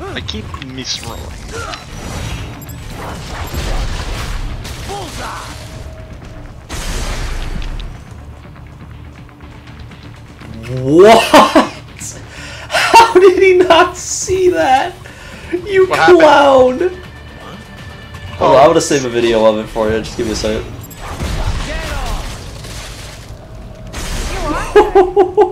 I keep misrolling. Bullseye! What? How did he not see that? You what clown! Oh, I would have saved a video of it for you. Just give me a second.